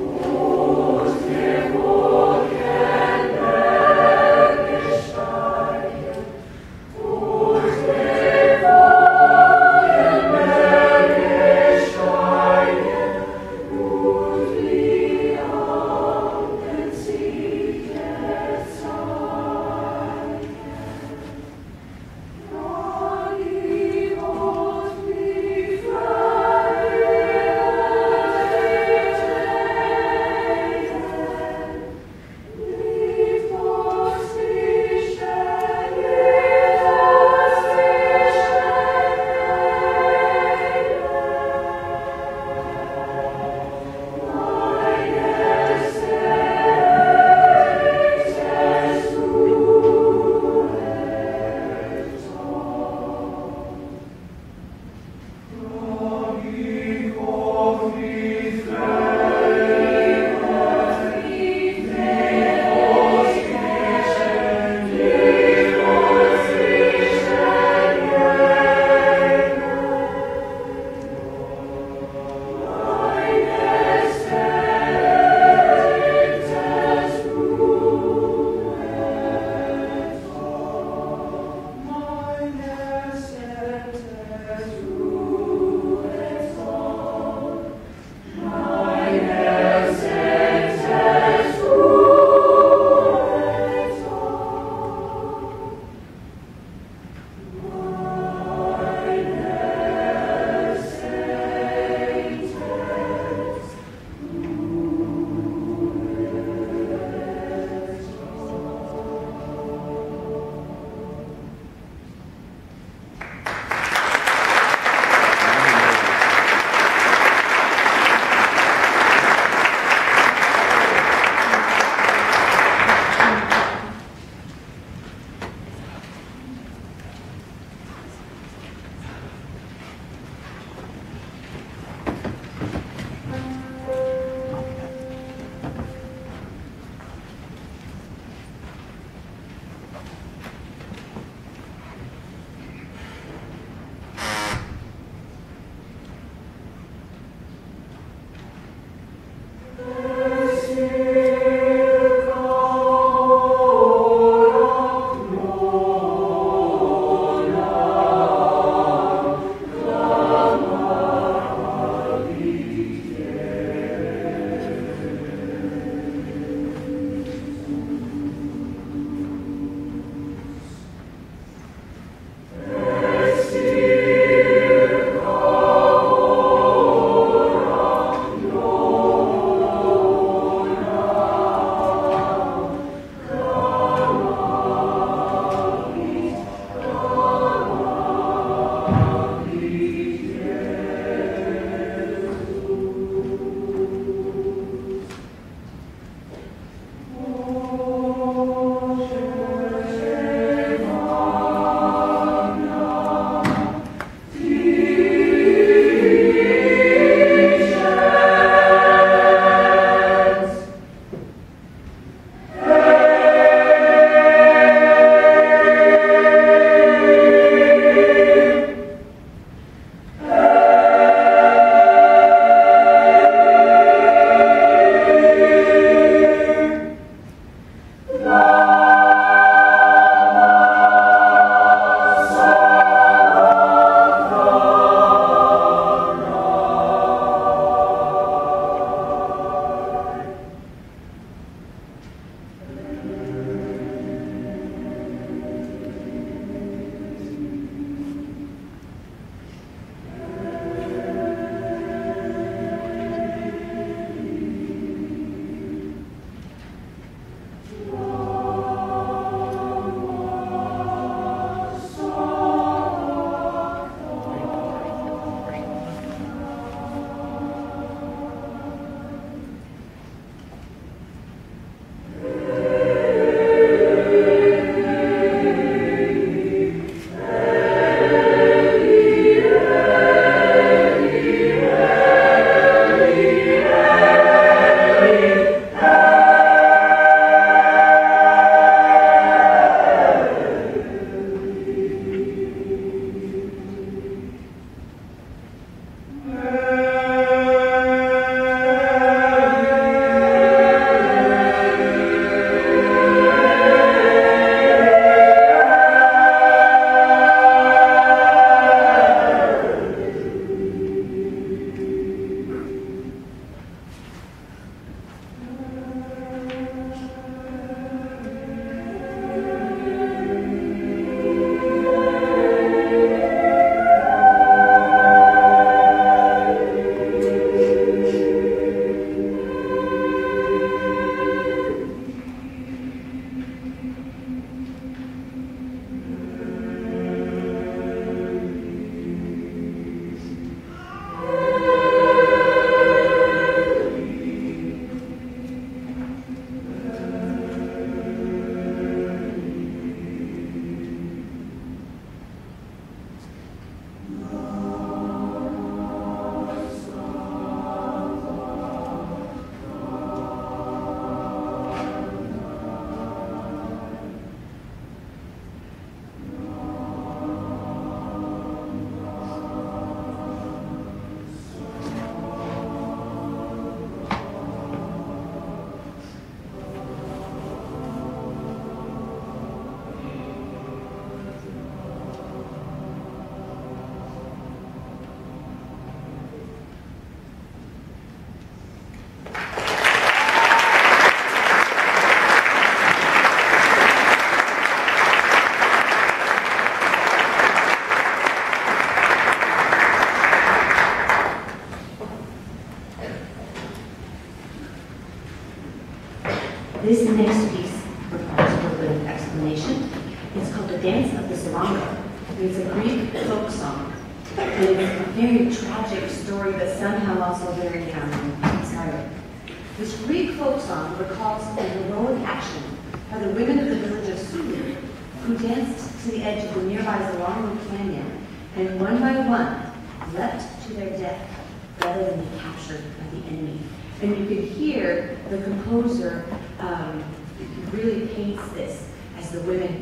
My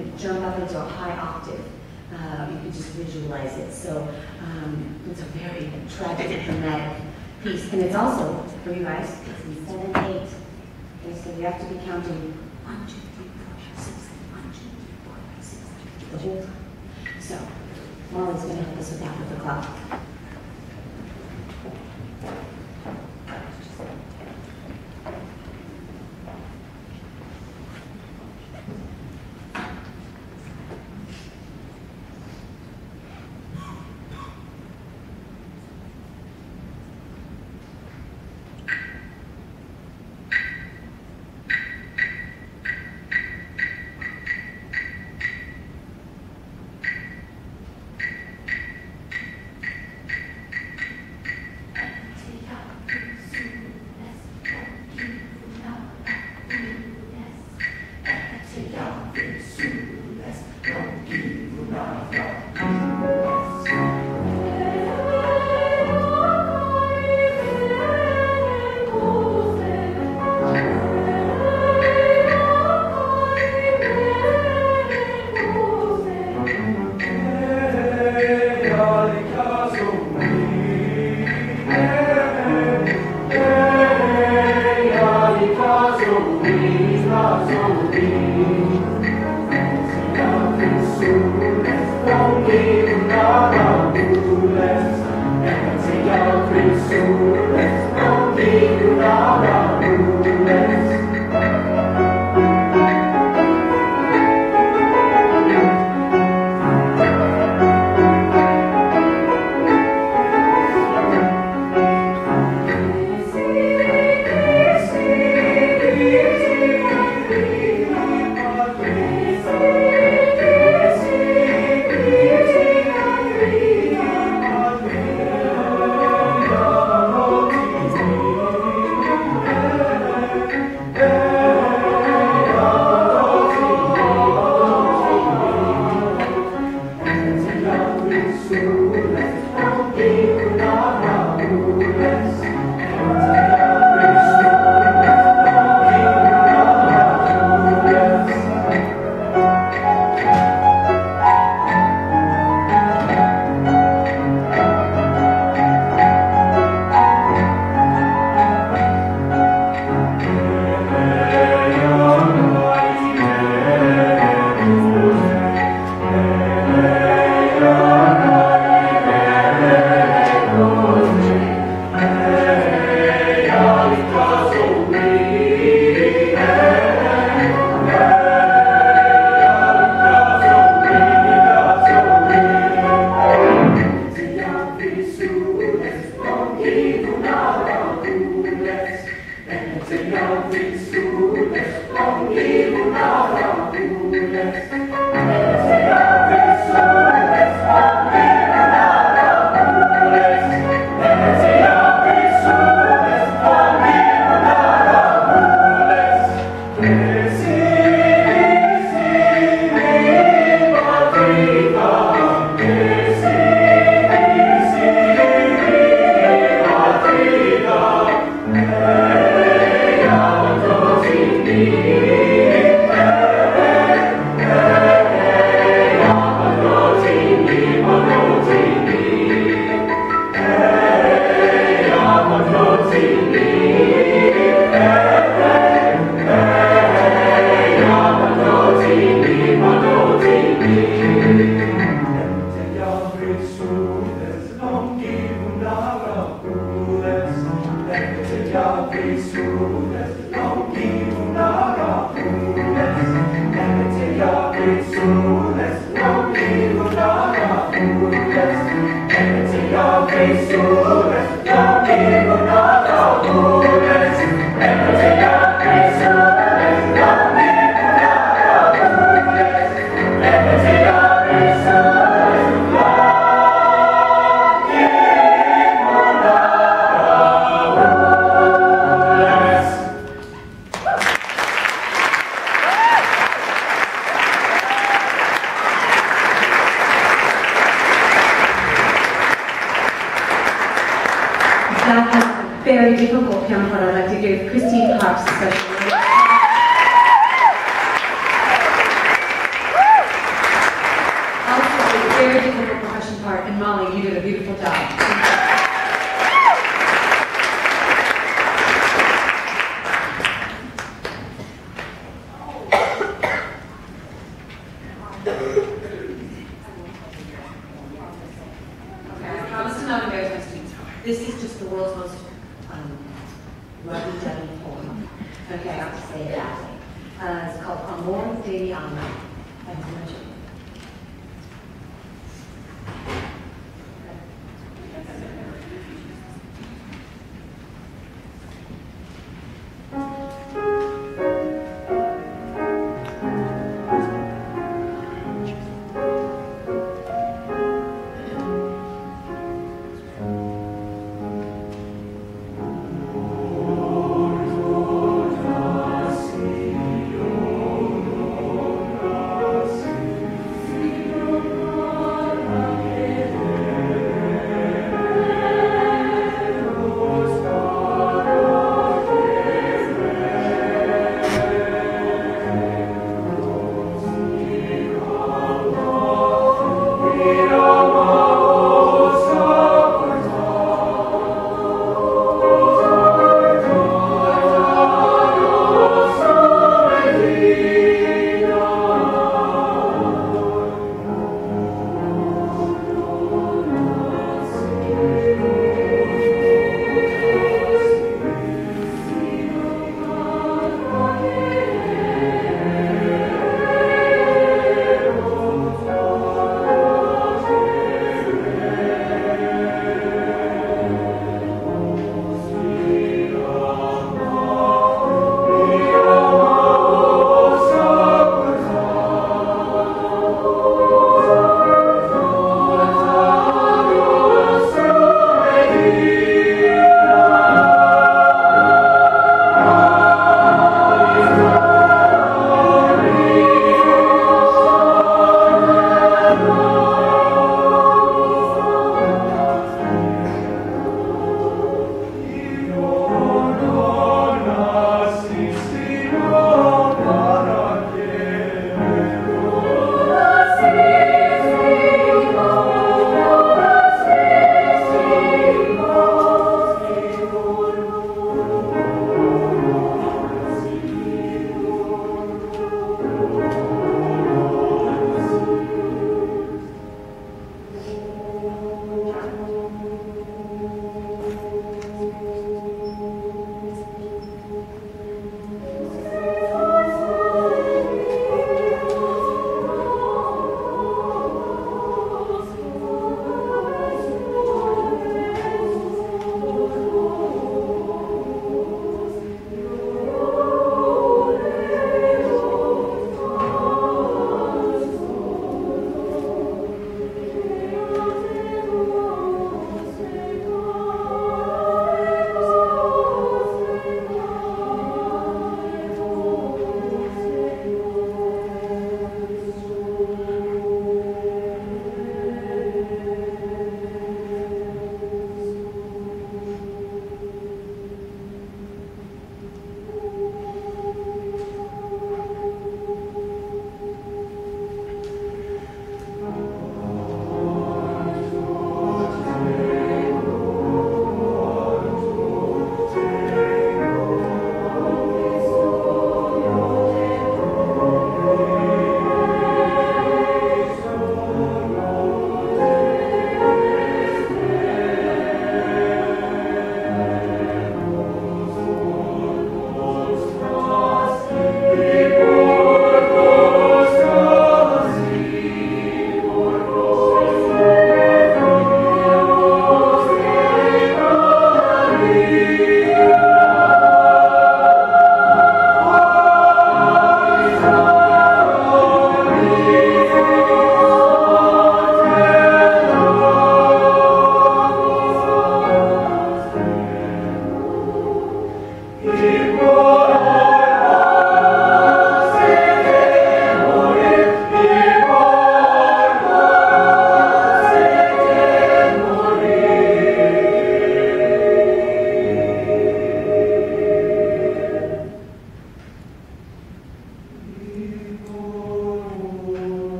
as jump up into a high octave. Uh, you can just visualize it. So um, it's a very tragic and dramatic piece. And it's also, for you guys, it's in 7 8. Okay, so you have to be counting 1, 2, 3, 4, 6, 1, 2, 3, 4, 6, the whole time. So Molly's going to help us with that with the clock. That a very difficult piano part. I'd like to give Christine Cox a special This is just the world's most um, lovey-dovey poem. Okay, I'll just say it that. Uh, it's called Amor de Alma. Thanks so much.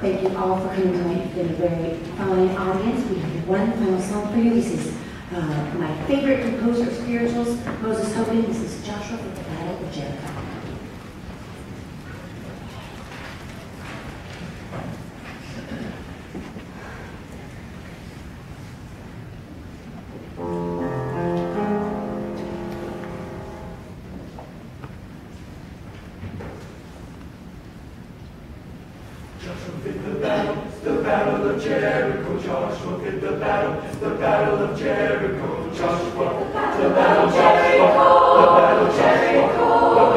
Thank you all for coming tonight. We have a very fine audience. We have one final song for you. This is uh, my favorite composer of spirituals, Moses Hogan. This is Joshua from the Battle of Jericho. battle of Jericho, Joshua. Look the battle, the battle of Jericho, Joshua. The battle of Jericho, the battle of Jericho.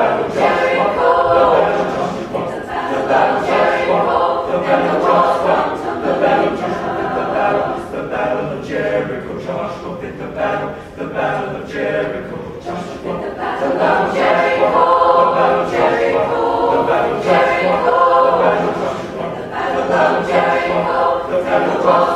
cross.